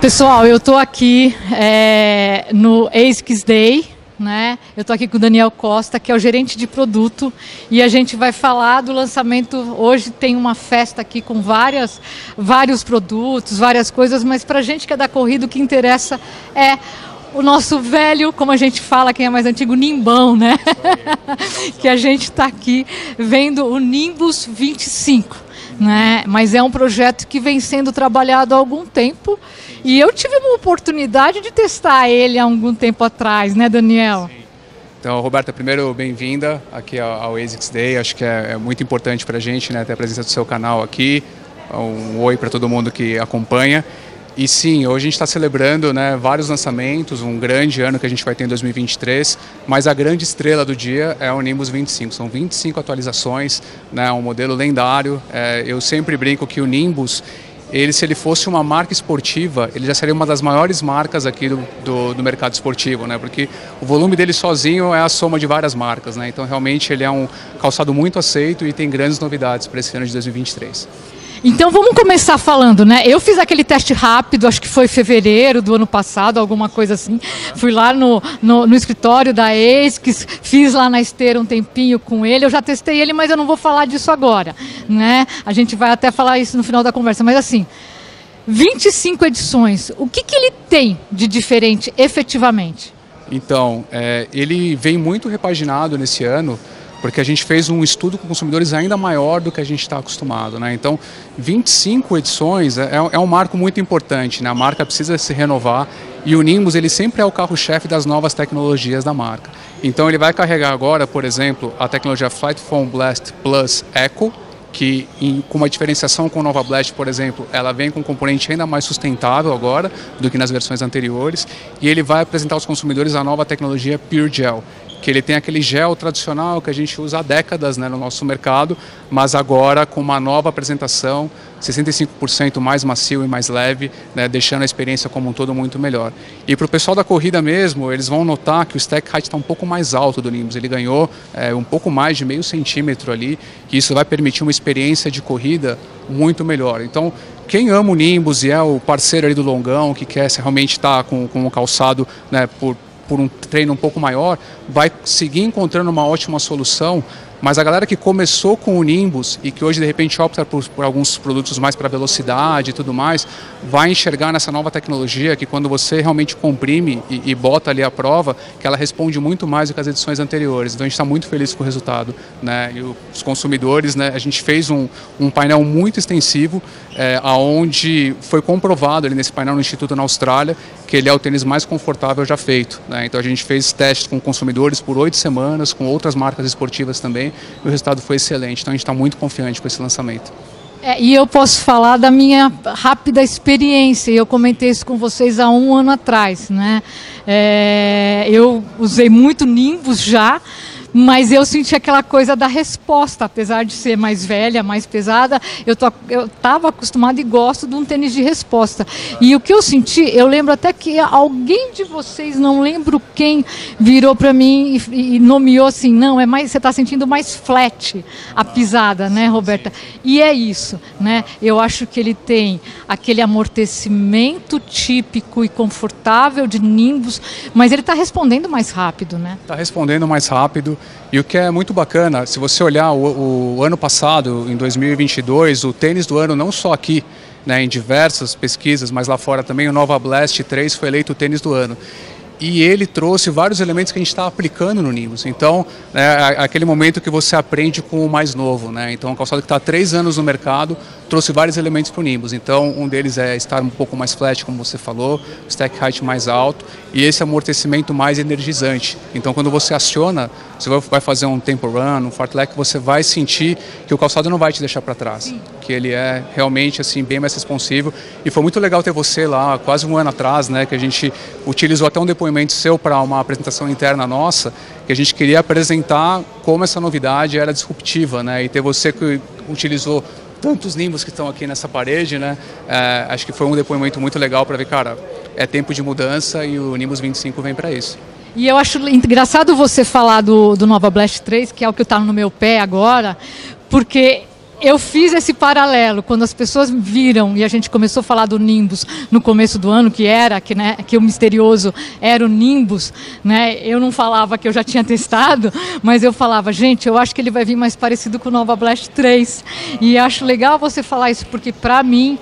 Pessoal, eu estou aqui é, no ASICS Day, né? Eu estou aqui com o Daniel Costa, que é o gerente de produto, e a gente vai falar do lançamento. Hoje tem uma festa aqui com várias, vários produtos, várias coisas, mas para a gente que é da corrida, o que interessa é o nosso velho, como a gente fala, quem é mais antigo, Nimbão, né? que a gente está aqui vendo o Nimbus 25 né? Mas é um projeto que vem sendo trabalhado há algum tempo e eu tive uma oportunidade de testar ele há algum tempo atrás, né, Daniel? Sim. Então, Roberta, primeiro, bem-vinda aqui ao ASICS Day. Acho que é, é muito importante para a gente né, ter a presença do seu canal aqui. Um oi para todo mundo que acompanha. E sim, hoje a gente está celebrando né, vários lançamentos, um grande ano que a gente vai ter em 2023, mas a grande estrela do dia é o Nimbus 25. São 25 atualizações, né, um modelo lendário. É, eu sempre brinco que o Nimbus, ele, se ele fosse uma marca esportiva, ele já seria uma das maiores marcas aqui do, do, do, mercado esportivo, né? Porque o volume dele sozinho é a soma de várias marcas, né? Então, realmente, ele é um calçado muito aceito e tem grandes novidades para esse ano de 2023. Então vamos começar falando, né? Eu fiz aquele teste rápido, acho que foi fevereiro do ano passado, alguma coisa assim. Fui lá no, no, no escritório da ESCS, fiz lá na esteira um tempinho com ele. Eu já testei ele, mas eu não vou falar disso agora, né? A gente vai até falar isso no final da conversa. Mas assim, 25 edições, o que, que ele tem de diferente efetivamente? Então, é, ele vem muito repaginado nesse ano porque a gente fez um estudo com consumidores ainda maior do que a gente está acostumado. Né? Então, 25 edições é, é, um marco muito importante, né? a marca precisa se renovar e o Nimbus ele sempre é o carro-chefe das novas tecnologias da marca. Então, ele vai carregar agora, por exemplo, a tecnologia Flight Foam Blast Plus Eco, que em, com uma diferenciação com o Nova Blast, por exemplo, ela vem com um componente ainda mais sustentável agora do que nas versões anteriores, e ele vai apresentar aos consumidores a nova tecnologia Pure Gel, que ele tem aquele gel tradicional que a gente usa há décadas né, no nosso mercado, mas agora com uma nova apresentação, 65% mais macio e mais leve, né, deixando a experiência como um todo muito melhor. E para o pessoal da corrida mesmo, eles vão notar que o stack height está um pouco mais alto do Nimbus, ele ganhou é, um pouco mais de meio centímetro ali, e isso vai permitir uma experiência de corrida muito melhor. Então, quem ama o Nimbus e é o parceiro ali do longão, que quer realmente estar tá com, com o calçado né, por por um treino um pouco maior, vai seguir encontrando uma ótima solução mas a galera que começou com o Nimbus e que hoje de repente opta por, por alguns produtos mais para velocidade e tudo mais, vai enxergar nessa nova tecnologia que quando você realmente comprime e, e bota ali a prova, que ela responde muito mais do que as edições anteriores. Então a gente está muito feliz com o resultado. Né? E os consumidores, né, a gente fez um, um painel muito extensivo, é, aonde foi comprovado ali nesse painel no Instituto na Austrália que ele é o tênis mais confortável já feito. Né? Então a gente fez testes com consumidores por oito semanas, com outras marcas esportivas também, e o resultado foi excelente. Então a gente está muito confiante com esse lançamento. É, e eu posso falar da minha rápida experiência. Eu comentei isso com vocês há um ano atrás, né? É, eu usei muito Nimbus já, mas eu senti aquela coisa da resposta, apesar de ser mais velha, mais pesada, eu tô, eu estava acostumada e gosto de um tênis de resposta. E o que eu senti, eu lembro até que alguém de vocês, não lembro quem, virou para mim e, e, nomeou assim, não, é mais, você está sentindo mais flat a pisada, né, Roberta? E é isso, né? Eu acho que ele tem aquele amortecimento típico e confortável de Nimbus, mas ele está respondendo mais rápido, né? Está respondendo mais rápido. E o que é muito bacana, se você olhar o, o ano passado, em 2022, o tênis do ano não só aqui, né, em diversas pesquisas, mas lá fora também, o Nova Blast 3 foi eleito o tênis do ano e ele trouxe vários elementos que a gente está aplicando no Nimbus. Então, é aquele momento que você aprende com o mais novo. Né? Então, o calçado que está há três anos no mercado trouxe vários elementos para o Nimbus. Então, um deles é estar um pouco mais flat, como você falou, stack height mais alto e esse amortecimento mais energizante. Então, quando você aciona, você vai fazer um tempo run, um fartlek, você vai sentir que o calçado não vai te deixar para trás. Sim. Que ele é realmente assim bem mais responsivo. E foi muito legal ter você lá, quase um ano atrás, né, que a gente utilizou até um depoimento seu para uma apresentação interna nossa, que a gente queria apresentar como essa novidade era disruptiva, né? E ter você que utilizou tantos nimbos que estão aqui nessa parede, né? É, acho que foi um depoimento muito legal para ver, cara, é tempo de mudança e o Nimbus 25 vem para isso. E eu acho engraçado você falar do, do Nova Blast 3, que é o que está no meu pé agora, porque eu fiz esse paralelo quando as pessoas viram e a gente começou a falar do Nimbus no começo do ano que era que né que o misterioso era o Nimbus né? Eu não falava que eu já tinha testado mas eu falava gente eu acho que ele vai vir mais parecido com o Nova Blast 3 e acho legal você falar isso porque para mim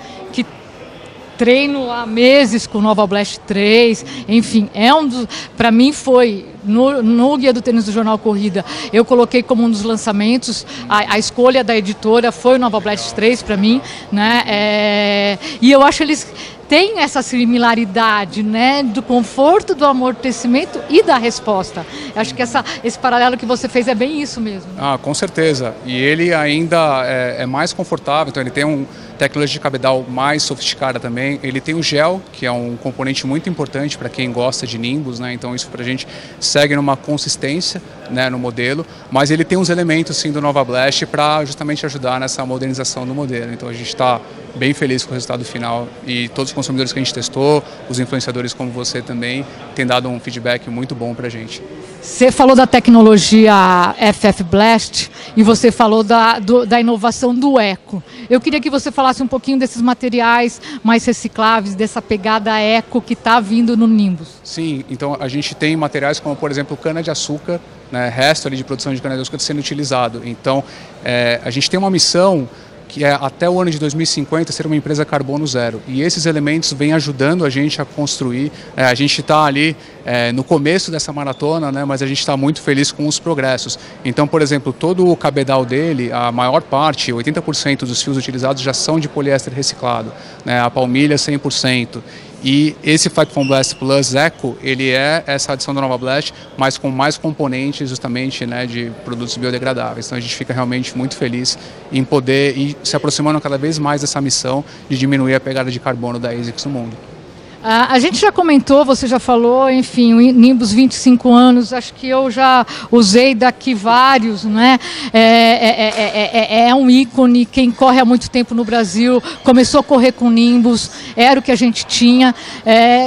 treino há meses com o Nova Blast 3, enfim, é um dos, para mim foi no, no, Guia do Tênis do Jornal Corrida, eu coloquei como um dos lançamentos, a, a escolha da editora foi o Nova Blast 3 para mim, né? É, e eu acho eles têm essa similaridade, né, do conforto, do amortecimento e da resposta. Acho que essa, esse paralelo que você fez é bem isso mesmo. Ah, com certeza. E ele ainda é, é mais confortável, então ele tem um tecnologia de cabedal mais sofisticada também. Ele tem o gel, que é um componente muito importante para quem gosta de Nimbus, né? Então isso para a gente segue numa consistência né, no modelo, mas ele tem uns elementos sim do Nova Blast para justamente ajudar nessa modernização do modelo. Então a gente está bem feliz com o resultado final e todos os consumidores que a gente testou, os influenciadores como você também, têm dado um feedback muito bom para a gente. Você falou da tecnologia FF Blast e você falou da, do, da inovação do eco. Eu queria que você falasse um pouquinho desses materiais mais recicláveis, dessa pegada eco que está vindo no Nimbus. Sim, então a gente tem materiais como, por exemplo, cana-de-açúcar, né, resto de produção de cana-de-açúcar sendo utilizado. Então, é, a gente tem uma missão que é até o ano de 2050 ser uma empresa carbono zero. E esses elementos vêm ajudando a gente a construir. É, a gente está ali é, no começo dessa maratona, né, mas a gente está muito feliz com os progressos. Então, por exemplo, todo o cabedal dele, a maior parte, 80% dos fios utilizados já são de poliéster reciclado. Né, a palmilha 100%. E esse Foam Blast Plus Eco, ele é essa adição da Nova Blast, mas com mais componentes justamente né, de produtos biodegradáveis. Então a gente fica realmente muito feliz em poder ir se aproximando cada vez mais dessa missão de diminuir a pegada de carbono da ASICS no mundo. Ah, a gente já comentou, você já falou, enfim, o Nimbus 25 anos, acho que eu já usei daqui vários, né? É, é, é, é, um ícone, quem corre há muito tempo no Brasil, começou a correr com Nimbus, era o que a gente tinha.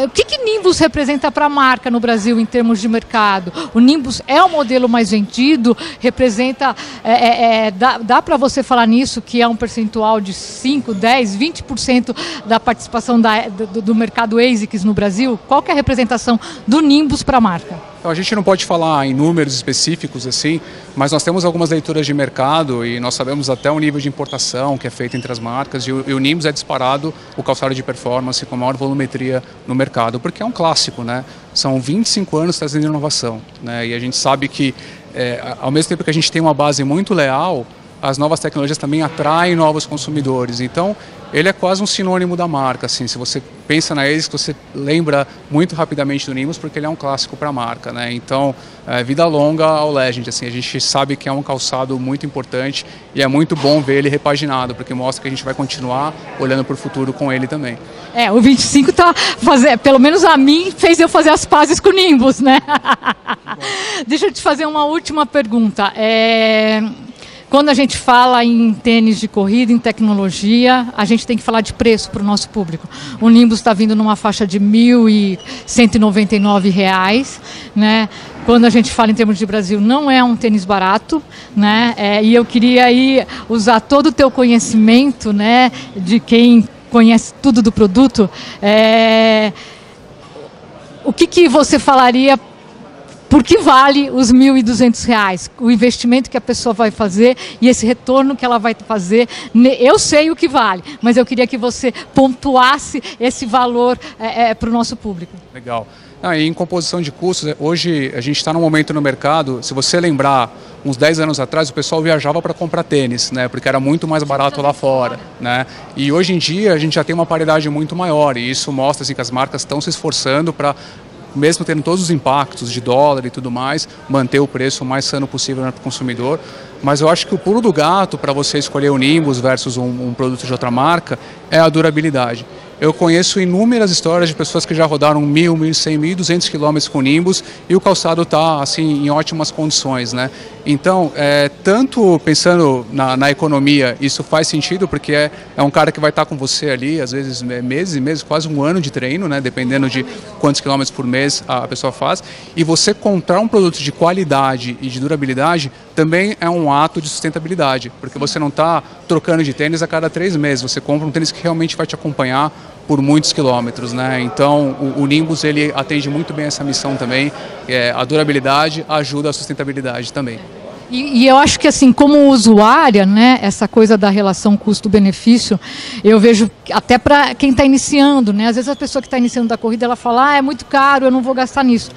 o que, que Nimbus representa para a marca no Brasil em termos de mercado? O Nimbus é o modelo mais vendido, representa, dá, dá para você falar nisso, que é um percentual de 5, 10, 20% da participação da, do, do mercado ASICs no Brasil, qual é a representação do Nimbus para a marca? Então, a gente não pode falar em números específicos assim, mas nós temos algumas leituras de mercado e nós sabemos até o nível de importação que é feito entre as marcas e o, e o Nimbus é disparado o calçado de performance com maior volumetria no mercado, porque é um clássico, né? São 25 anos trazendo inovação, né? E a gente sabe que é, ao mesmo tempo que a gente tem uma base muito leal, as novas tecnologias também atraem novos consumidores. Então, ele é quase um sinônimo da marca. Assim, se você pensa na ASICS, você lembra muito rapidamente do Nimbus porque ele é um clássico para a marca. Né? Então, é, vida longa ao Legend. Assim, a gente sabe que é um calçado muito importante e é muito bom ver ele repaginado, porque mostra que a gente vai continuar olhando para o futuro com ele também. É, o 25 tá fazendo, pelo menos a mim, fez eu fazer as pazes com o Nimbus, né? Deixa eu te fazer uma última pergunta. É quando a gente fala em tênis de corrida, em tecnologia, a gente tem que falar de preço para o nosso público. O Nimbus está vindo numa faixa de R$ 1.199, né? Quando a gente fala em termos de Brasil, não é um tênis barato, né? É, e eu queria aí usar todo o teu conhecimento, né, de quem conhece tudo do produto. É, o que, que você falaria por que vale os R$ 1.200? O investimento que a pessoa vai fazer e esse retorno que ela vai fazer. Eu sei o que vale, mas eu queria que você pontuasse esse valor é, é, para o nosso público. Legal. Ah, em composição de custos, é, hoje a gente está num momento no mercado, se você lembrar, uns 10 anos atrás o pessoal viajava para comprar tênis, né, porque era muito mais barato lá fora. Né? E hoje em dia a gente já tem uma paridade muito maior e isso mostra assim, que as marcas estão se esforçando para mesmo tendo todos os impactos de dólar e tudo mais, manter o preço o mais sano possível para o consumidor. Mas eu acho que o pulo do gato para você escolher o Nimbus versus um, um produto de outra marca é a durabilidade. eu conheço inúmeras histórias de pessoas que já rodaram mil, mil, cem, mil, duzentos quilômetros com Nimbus e o calçado está assim em ótimas condições, né? Então, é, tanto pensando na, na, economia, isso faz sentido porque é, é um cara que vai estar com você ali, às vezes meses e meses, quase um ano de treino, né? Dependendo de quantos quilômetros por mês a pessoa faz. E você comprar um produto de qualidade e de durabilidade também é um ato de sustentabilidade, porque você não está trocando de tênis a cada três meses, você compra um tênis que realmente vai te acompanhar por muitos quilômetros, né? Então o, o, Nimbus ele atende muito bem essa missão também. É, a durabilidade ajuda a sustentabilidade também. E, e, eu acho que assim, como usuária, né, essa coisa da relação custo-benefício, eu vejo até para quem está iniciando, né? Às vezes a pessoa que está iniciando da corrida, ela fala, ah, é muito caro, eu não vou gastar nisso.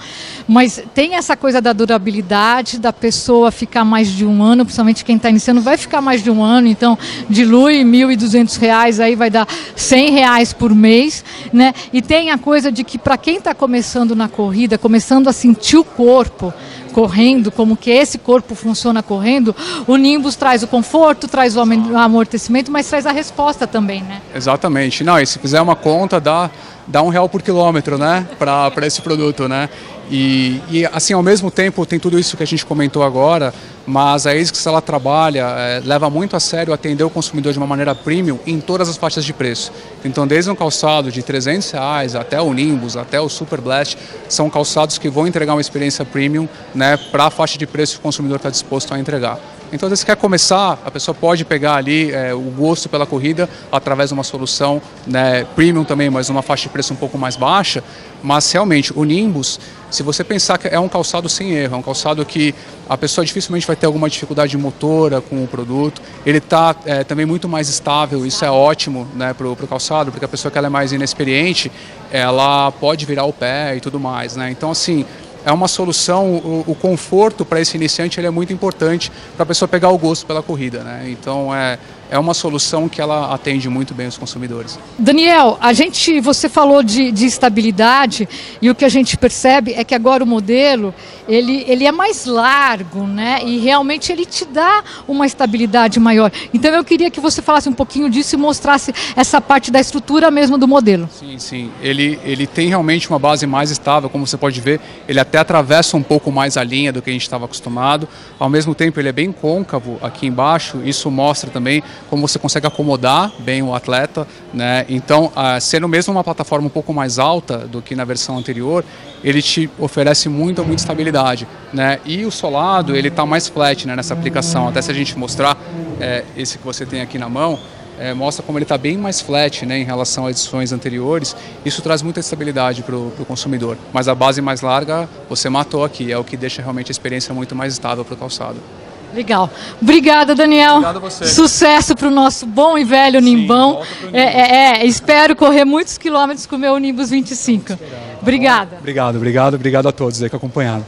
Mas tem essa coisa da durabilidade, da pessoa ficar mais de um ano, principalmente quem está iniciando, vai ficar mais de um ano, então dilui R$ 1.200, aí vai dar R$ reais por mês, né? E tem a coisa de que para quem está começando na corrida, começando a sentir o corpo, correndo, como que esse corpo funciona correndo, o Nimbus traz o conforto, traz o amortecimento, mas traz a resposta também, né? Exatamente. Não, e se fizer uma conta, dá, dá um real por quilômetro, né? Para esse produto, né? E, e, assim, ao mesmo tempo, tem tudo isso que a gente comentou agora, mas a ASICS ela trabalha, é, leva muito a sério atender o consumidor de uma maneira premium em todas as faixas de preço. Então, desde um calçado de 300 reais até o Nimbus, até o Super Blast, são calçados que vão entregar uma experiência premium né, para a faixa de preço que o consumidor está disposto a entregar. Então, se quer começar, a pessoa pode pegar ali é, o gosto pela corrida através de uma solução né, premium também, mas uma faixa de preço um pouco mais baixa. Mas realmente, o Nimbus, se você pensar que é um calçado sem erro, é um calçado que a pessoa dificilmente vai ter alguma dificuldade motora com o produto, ele está é, também muito mais estável, isso é ótimo né, para o calçado, porque a pessoa que ela é mais inexperiente, ela pode virar o pé e tudo mais. Né? Então, assim, é uma solução, o, o conforto para esse iniciante ele é muito importante para a pessoa pegar o gosto pela corrida. Né? Então é, é uma solução que ela atende muito bem os consumidores. Daniel, a gente, você falou de, de estabilidade e o que a gente percebe é que agora o modelo ele, ele é mais largo, né? E realmente ele te dá uma estabilidade maior. Então eu queria que você falasse um pouquinho disso e mostrasse essa parte da estrutura mesmo do modelo. Sim, sim. Ele, ele tem realmente uma base mais estável, como você pode ver. Ele até atravessa um pouco mais a linha do que a gente estava acostumado. Ao mesmo tempo ele é bem côncavo aqui embaixo. Isso mostra também como você consegue acomodar bem o atleta, né? Então, uh, sendo mesmo uma plataforma um pouco mais alta do que na versão anterior, ele te oferece muita, muita estabilidade, né? E o solado, ele está mais flat né, nessa aplicação. Até se a gente mostrar é, esse que você tem aqui na mão, é, mostra como ele está bem mais flat né, em relação a edições anteriores. Isso traz muita estabilidade para o consumidor. Mas a base mais larga, você matou aqui, é o que deixa realmente a experiência muito mais estável para o calçado. Legal. Obrigada, Daniel. Obrigado a você. Sucesso para o nosso bom e velho Sim, Nimbão. É, é, é, espero correr muitos quilômetros com o meu Nimbus 25. Obrigada. Obrigado, obrigado, obrigado a todos aí que acompanharam.